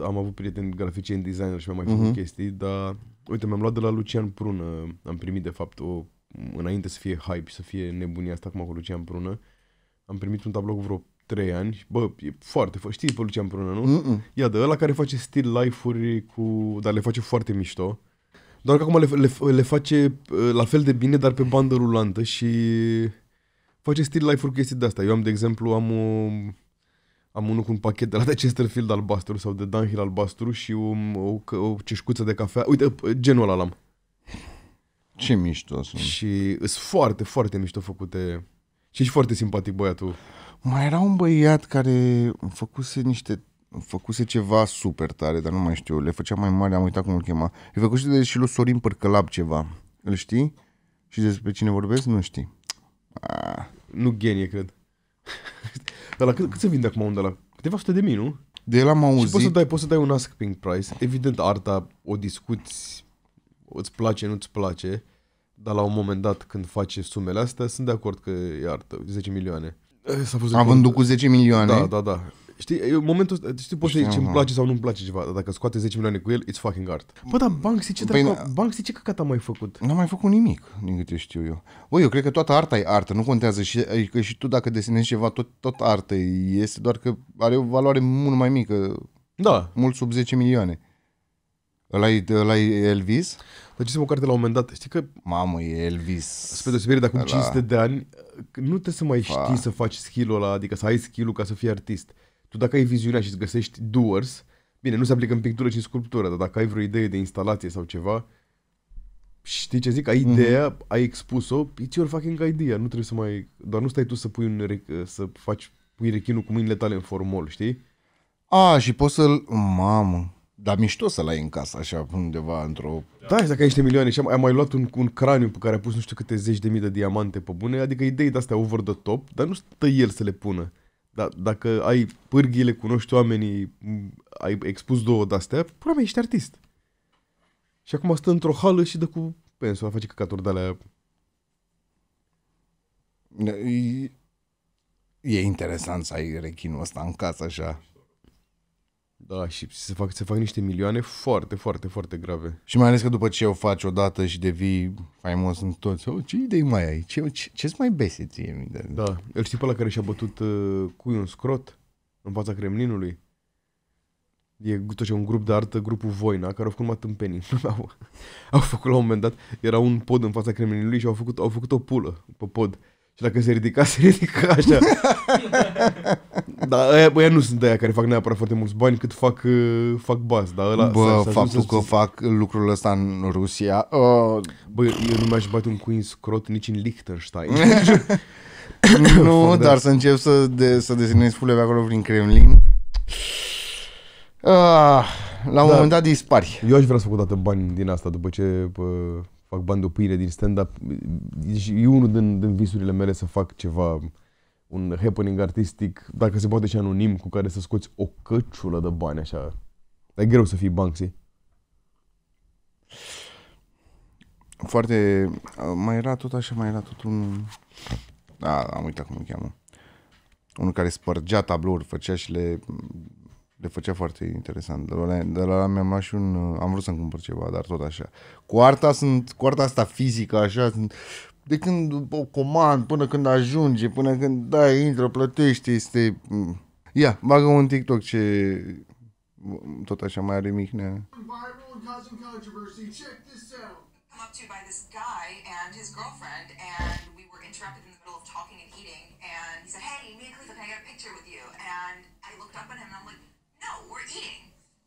am avut prieteni graficieni, designer și mi-am mai făcut Mhm. chestii, dar uite, mi-am luat de la Lucian Prună, am primit de fapt o, înainte să fie hype și să fie nebunia asta acum cu Lucian Prună, am primit un tablou cu vreo 3 ani și, bă, e foarte, fă- știi pe Lucian Prună, nu? Mm-mm. Ia de ăla care face still life-uri cu... Dar le face foarte mișto. Doar că acum le, le, le face uh, la fel de bine, dar pe bandă rulantă și face still life-uri cu chestii de asta. Eu am, de exemplu, am o, am unul cu un pachet de la de Chesterfield albastru sau de Dunhill albastru și o, o, o ceșcuță de cafea. Uite, genul ăla l-am. Ce mișto sunt. Și sunt foarte, foarte mișto făcute. Și ești foarte simpatic băiatul. Mai era un băiat care făcuse niște făcuse ceva super tare, dar nu mai știu, le făcea mai mare, am uitat cum îl chema. E făcuse de și lui Sorin Părcălap ceva. Îl știi? Și despre cine vorbesc? Nu știi. Ah, Nu genie, cred. Ăla, cât, cât se vinde acum undeva? la Câteva sute de mii, nu? de el am Și auzit. poți să, dai, poți să dai un asking price. Evident, arta o discuți, îți place, nu-ți place, dar la un moment dat, când faci sumele astea, sunt de acord că e artă, 10 milioane. Eh, S-a pus de a acord. vândut cu 10 milioane. Da, da, da. Știi, e momentul ăsta, știi, poți să zici Știu, ce îmi mă. place sau nu-mi place ceva, dar dacă scoate 10 milioane cu el, it's fucking art. Bă, dar Banksy ce, Păi, dracu, Banksy ce căcat a mai făcut? N-am mai făcut nimic, din câte știu eu. Băi, eu cred că toată arta e artă, nu contează și, adică și tu dacă desenezi ceva, tot, tot artă este, doar că are o valoare mult mai mică, Da, mult sub 10 milioane. Ăla e, ăla e Elvis? dar ce o carte la un moment dat, știi că Mamă, e Elvis. spre deosebire de acum Ăla. 500 de ani, nu trebuie să mai știi Fa. să faci skill-ul ăla, adică să ai skill-ul ca să fii artist. Tu dacă ai viziunea și îți găsești doers, bine, nu se aplică în pictură, ci în sculptură, dar dacă ai vreo idee de instalație sau ceva, știi ce zic, ai Mhm. ideea, ai expus-o, it's your fucking idea, nu trebuie să mai, doar nu stai tu să pui un, re- să faci, pui rechinul cu mâinile tale în formol, știi? A, și poți să-l... Mamă, dar mișto să-l ai în casă, așa, undeva, într-o... Da, și dacă ai niște milioane și am- ai mai luat un, un craniu pe care a pus nu știu câte zeci de mii de diamante pe bune, adică idei de astea over the top, dar nu stă el să le pună. Dar dacă ai pârghile, cunoști oamenii, m, ai expus două de-astea, pula mea, ești artist. Și acum stă într-o hală și dă cu pensul, a face căcaturi de alea. E, e interesant să ai rechinul ăsta în casă așa. Da, și se fac, se fac niște milioane foarte, foarte, foarte grave. Și mai ales că după ce o faci odată și devii faimos în toți, oh, ce idei mai ai? Ce, ce, ce-ți mai bese ție? minte? Da, îl știi pe ăla care și-a bătut uh, cuiul în scrot în fața Kremlinului? E tot ce un grup de artă, grupul Voina, care au făcut numai tâmpenii. au, au făcut la un moment dat, era un pod în fața Kremlinului și au făcut, au făcut o pulă pe pod. Și dacă se ridica, se ridica așa. Dar ăia, ăia nu sunt aia care fac neapărat foarte mulți bani, cât fac, uh, fac bas. Dar ăla, Bă, s-a- s-a ajuns faptul să- că fac lucrul ăsta în Rusia, uh, Bă, eu eu nu mi-aș bate un cuin scrot nici în Liechtenstein. nu, Fuck dar that. să încep să, de, să desenez fule pe acolo prin Kremlin. Ah, la un Da. moment dat dispari. Eu aș vrea să fac o dată bani din asta după ce bă, fac bani de o pâine din stand-up. Și e unul din, din visurile mele să fac ceva, un happening artistic, dacă se poate și anonim, cu care să scoți o căciulă de bani așa. Dar e greu să fii Banksy. Foarte... uh, Mai era tot așa, mai era tot un... Da, am uitat cum îl cheamă. Unul care spărgea tablouri, făcea și le... Le făcea foarte interesant. De la, de la mi-am luat și un... uh, Am vrut să-mi cumpăr ceva, dar tot așa. Cu arta sunt... Cu arta asta fizică, așa, sunt, de când o comand, până când ajunge, până când, da, intră, plătește, este... mm. Ia, bagă un TikTok ce... Tot așa mai are Mihnea. viral and causing controversy. Check this out. come up to by this guy and his girlfriend, and we were interrupted in the middle of talking and eating. And he said, "Hey, me and Khalifa, can I get a picture with you?" And I looked up at him and I'm like, "No, we're eating."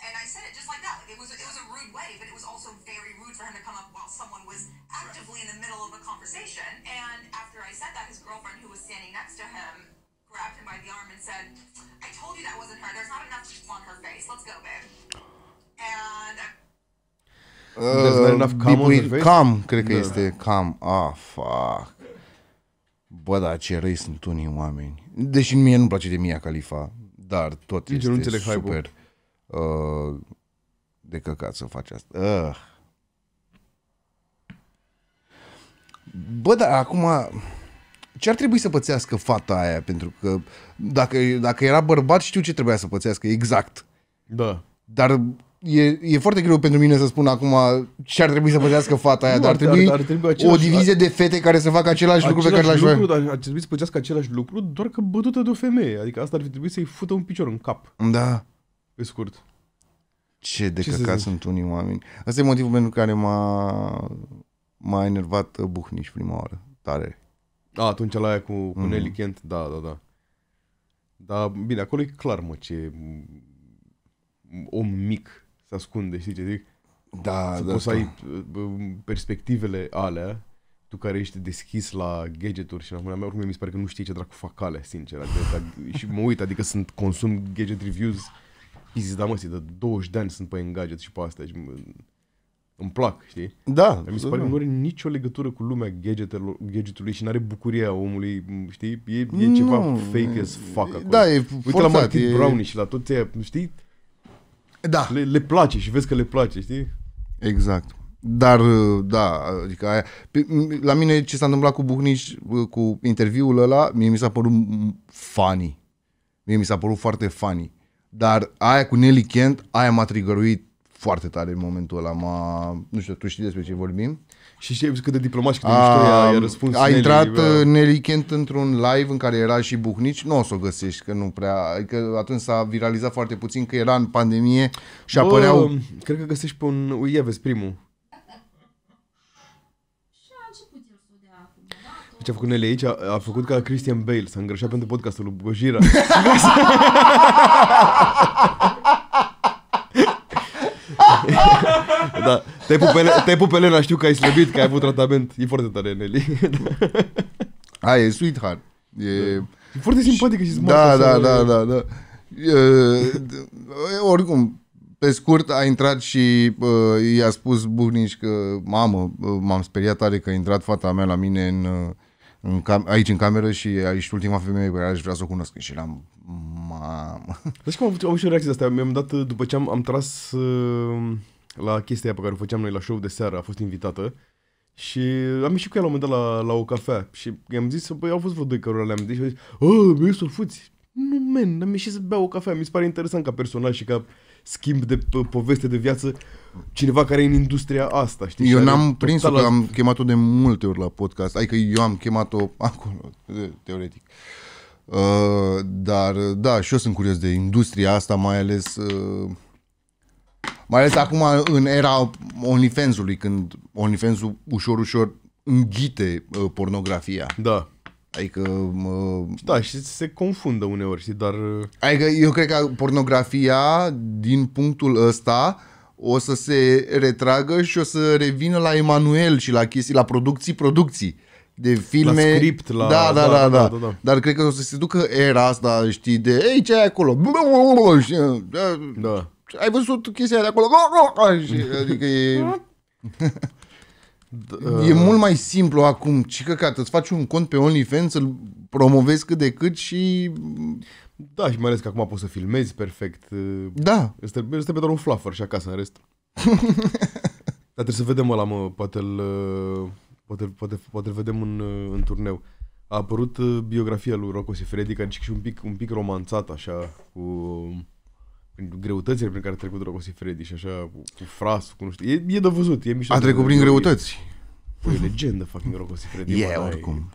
And I said it just like that. Like it was it was a rude way, but it was also very rude for him to come up while someone was actively in the middle of a conversation. And after I said that, his girlfriend, who was standing next to him, grabbed him by the arm and said, "I told you that wasn't her. There's not enough on her face. Let's go, babe." And There's not enough cum on Bipui- the face? Cam, cred că Da. este cam. Ah, fuck. Bă, dar ce răi sunt unii oameni. Deși mie nu-mi place de Mia Khalifa, dar tot Nici este eu nu înțeleg hype-ul. super uh, de căcat să faci asta. Uh. Bă, dar acum ce ar trebui să pățească fata aia? Pentru că dacă, dacă era bărbat știu ce trebuia să pățească exact. Da. Dar e, e foarte greu pentru mine să spun acum ce ar trebui să păzească fata aia, Nu, dar ar ar- trebui, ar- ar trebui o același- divizie de fete care să facă același, lucru pe care l-aș lucru, vrea. dar ar trebui să pățească același lucru, doar că bătută de o femeie. Adică asta ar fi trebuit să-i fută un picior în cap, Da. pe scurt. Ce de Ce să căcat zic? sunt unii oameni. Asta e motivul pentru care m-a, m-a enervat uh, Buhnici prima oară. Tare. A, atunci la aia cu, cu Mhm. Nelly Kent, da, da, da. Dar bine, acolo e clar, mă, ce m, om mic se ascunde, știi ce zic? Da, să da. poți să da. ai uh, uh, perspectivele alea, tu care ești deschis la gadgeturi și la mea, oricum mi se pare că nu știi ce dracu fac alea, sincer. Adică, adică, și mă uit, adică sunt consum gadget reviews, pizzi, da mă, de 20 de ani sunt pe Engadget și pe astea și mă, îmi plac, știi? Da, Dar mi se pare că nu are nicio legătură cu lumea gadgetelor- gadgetului și nu are bucuria omului, m, știi? E, e ceva Nu, fake as fuck acolo. Da, e Uite la forțat, Martin e- Brownie și la toți aia, știi? Da, Le, le place și vezi că le place, știi? exact. Dar, uh, da, adică aia, pe- m- la mine ce s-a întâmplat cu Buhnici, uh, cu interviul ăla, mie mi s-a părut m, funny. Mie mi s-a părut foarte funny. Dar aia cu Nelly Kent, aia m-a trigăruit foarte tare în momentul ăla. M-a, nu știu, tu știi despre ce vorbim? Și știi cât de diplomat și cât de mișto i-a, i-a răspuns a Nelly, intrat bă. uh, Nelly Kent într-un live în care era și Buhnici, nu o să o găsești, că nu prea, adică atunci s-a viralizat foarte puțin, că era în pandemie și Bă, apăreau... cred că găsești pe un... Ui, ia vezi primul. Și a început el să o dea acum. Da? Ce a făcut Nelly aici? A, a făcut ca Christian Bale, s-a îngrășat pentru podcastul lui Gojira. da, te-ai pus, pe, Ele- te-ai pus pe Elena, știu că ai slăbit, că ai avut tratament. E foarte tare, Nelly. Aia e sweetheart. E... e foarte simpatică și smart. Da, așa, da, da, da, da. E, d- oricum, pe scurt a intrat și uh, i-a spus Buhnici că mamă, uh, m-am speriat tare că a intrat fata mea la mine în, uh, în cam- aici în cameră și ești ultima femeie pe care aș vrea să o cunosc. Și eram, mamă. Deci cum am avut, am avut și o reacție de asta. Mi-am dat, uh, după ce am, am tras uh, la chestia aia pe care o făceam noi la show de seară, a fost invitată Și am ieșit cu el la un moment dat la, la o cafea și i-am zis, băi, au fost vreo doi cărora le-am zis și au zis, oh, mi să fuți. Nu, men, am ieșit să beau o cafea. Mi se pare interesant ca personaj și ca schimb de p- poveste de viață cineva care e în industria asta, știi? Și Eu are n-am prins-o total că alt- am chemat-o de multe ori la podcast. Adică eu am chemat-o acolo, de- teoretic. Uh, dar, da, și eu sunt curios de industria asta, mai ales... Uh, mai ales acum în era OnlyFans-ului, când OnlyFans-ul ușor, ușor înghite uh, pornografia. Da. Adică, uh, Da, și se confundă uneori, știi, dar... uh, adică eu cred că pornografia, din punctul ăsta, o să se retragă și o să revină la Emanuel și la chestii, la producții, producții de filme. La script, la- Da, da, da, da, da, da, da, da. Dar cred că o să se ducă era asta, știi, de, ei, ce ai acolo? Și, uh, Da. Ai văzut chestia aia de acolo? Și, adică e... E mult mai simplu acum, ci căcat, îți faci un cont pe OnlyFans, îl promovezi cât de cât și... Da, și mai ales că acum poți să filmezi perfect. uh, Da, Îți trebuie, îți trebuie doar un fluffer și acasă în rest. Dar trebuie să vedem ăla, mă, poate îl, uh, poate, poate, poate îl vedem în, uh, în turneu. A apărut uh, biografia lui Rocco Siffredi, care zice și un pic, un pic romanțat, așa, cu prin greutățile prin care a trecut Rocco Siffredi și așa, cu, cu frasul, cu nu știu. E, e de văzut, e mișto. a de- trecut prin de- greutăți. Păi, e legendă fucking Rocco Siffredi. E, mă, n-ai- oricum.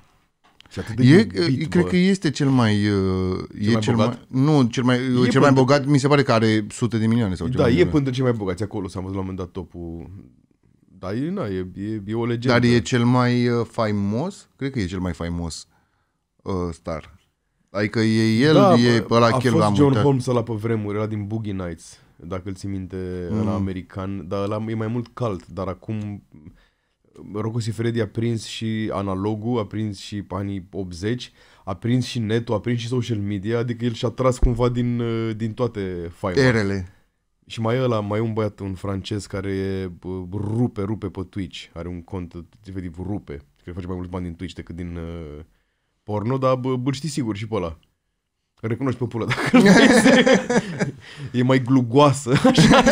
Și atât de E, iubit, cred bă. că este cel mai... uh, e mai cel bogat? mai... Nu, cel mai, E cel mai până- bogat, mi se pare că are sute de milioane sau ceva. Da, de e genul. până cei mai bogați acolo, s-a văzut la un moment dat topul. Da, e, na, e, e, e o legendă. Dar e cel mai uh, faimos? Cred că e cel mai faimos uh, star. Adică e el, da, e bă, ăla a chiar fost l-am John uitat. Holmes ăla pe vremuri, ăla din Boogie Nights, dacă îl ții minte, mm. ăla american, dar ăla e mai mult cult, dar acum Rocco Siffredi a prins și analogul, a prins și pe anii 80, a prins și netul, a prins și social media, adică el și-a tras cumva din, uh, din toate faima. Erele. Și mai e ăla, mai e un băiat, un francez care e, bă, rupe, rupe pe Twitch. Are un cont, efectiv, rupe. Cred că face mai mulți bani din Twitch decât din uh, porno, dar bă, îl știi sigur și pe ăla. Îl recunoști pe pulă dacă îl vezi. E mai glugoasă, așa,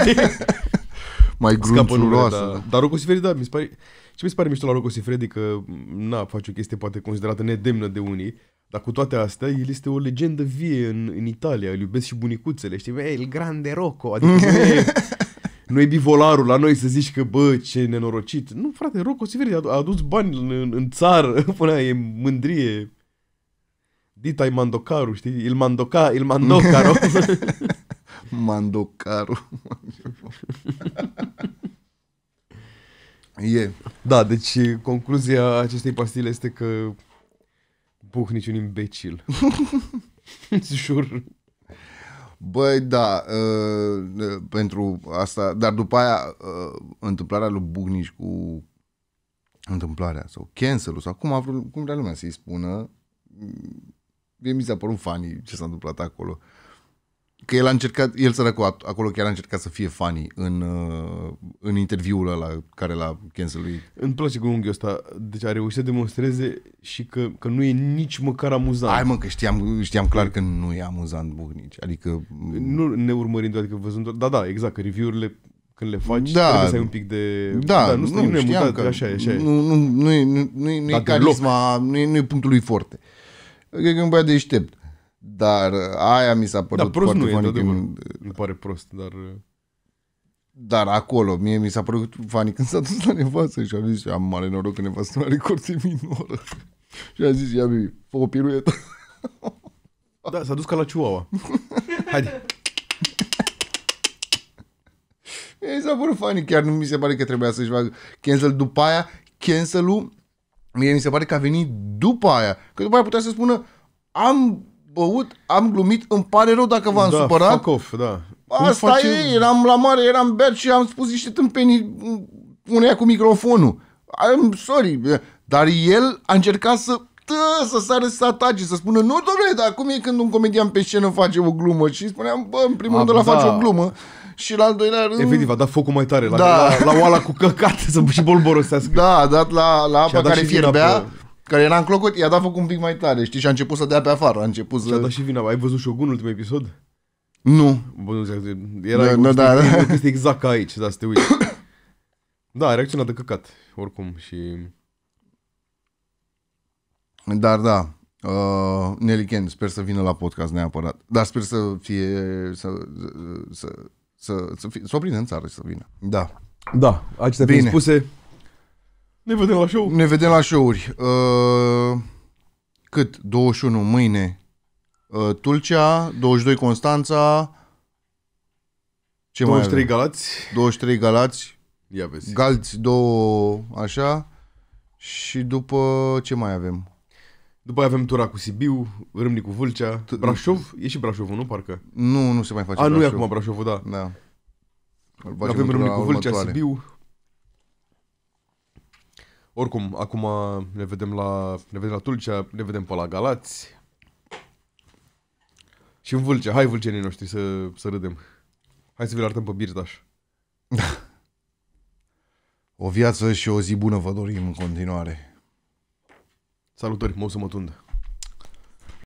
Mai scapă numele, grunțuroasă. dar, dar Rocco Siffredi, da, mi se pare... Și mi se pare mișto la Rocco Siffredi că, na, face o chestie poate considerată nedemnă de unii, dar cu toate astea, el este o legendă vie în, în Italia, îl iubesc și bunicuțele, știi, Bă, el grande Rocco, adică nu e, nu e bivolarul la noi să zici că, bă, ce nenorocit. Nu, frate, Rocco Siffredi a, a adus bani în, în, în țară, până aia e mândrie. Dita i Mandocaru, știi? Il Mandoca, il Mandocaro. Mandocaru. e. da, deci concluzia acestei pastile este că Buhnici un imbecil. Îți jur. Băi, da, uh, uh, pentru asta, dar după aia uh, întâmplarea lui Bugnici cu întâmplarea sau cancel sau cum, a vrut, cum vrea lumea să-i spună, mm, mie mi s-a părut funny ce s-a întâmplat acolo. Că el a încercat, el săracul a- acolo chiar a încercat să fie funny în, uh, în interviul ăla care l-a canceluit. Îmi place cu unghiul ăsta. Deci a reușit să demonstreze și că, că nu e nici măcar amuzant. Hai mă, că știam, știam clar că nu e amuzant Bugnici, adică Nu ne urmărind, adică văzând doar... Da, da, exact, că review-urile când le faci, Da. trebuie să ai un pic de... Da, nu, nu, nu, nu, știam mutat, că așa e, așa e. Nu, nu, nu, e, nu, nu, e, nu Da, e deloc. carisma, nu e, nu e punctul lui forte. Cred că e un băiat deștept. Dar uh, aia mi s-a Da, părut prost foarte nu e, funny într-adevăr. când, Îmi pare prost, dar... Dar acolo, mie mi s-a părut funny când s-a dus la nevastă și a zis, am mare noroc că nevastă nu are curte minoră. și a zis, ia baby, fă o piruetă. Da, s-a dus ca la Chihuahua. Haide. Mi s-a părut funny, chiar nu mi se pare că trebuia să-și facă cancel după aia. Cancel-ul, mie mi se pare că a venit după aia. Că după aia putea să spună, am băut, am glumit, îmi pare rău dacă v-am da, supărat. fuck off, da. Cum Asta face- e, eram la mare, eram beat și am spus niște tâmpenii uneia cu microfonul. I'm sorry. Dar el a încercat să tă, să sară să atace, să spună, nu, domnule, dar cum e când un comedian pe scenă face o glumă? Și spuneam, bă, în primul A, rând ăla da. face o glumă și la al doilea rând... Efectiv, a dat focul mai tare la, Da. la, la oala cu căcat să și bolborosească. Da, a dat la, la Și a apa dat care și vina fierbea, pe- care era în clocot, i-a dat focul un pic mai tare, știi, și a început să dea pe afară, a început Și a să... dat și vina. Ai văzut Shogun ultimul episod? Nu, Bă, nu zic, era Da, da, da, da. da, este exact ca aici, da, să te uiți. Da, a reacționat de căcat, oricum, și... Dar da, uh, Nelly Ken, sper să vină la podcast neapărat. Dar sper să fie, să, să, să, să, fie, să o prindă în țară și să vină. Da. Da, acestea Bine. fiind spuse, ne vedem la show. Ne vedem la show-uri. Uh, cât? 21 mâine uh, Tulcea, 22 Constanța, ce 23 mai avem? Galați. 23 Galați, Ia vezi. Galți două, așa, și după ce mai avem? După aia avem tura cu Sibiu, Râmnicu Vâlcea, Brașov. E și Brașovul, nu? Parcă. Nu, nu se mai face A, nu e Brașov. acum Brașovul, da. Da. Îl facem Avem într-una Râmnicu Vâlcea, următoare. Sibiu. Oricum, acum ne vedem la, ne vedem la Tulcea, ne vedem pe la Galați. Și în Vâlcea. Hai vâlcenii noștri să, să râdem. Hai să vi-l arătăm pe Birdaș. O viață și o zi bună vă dorim în continuare. Salutări, mă o să mă tundă.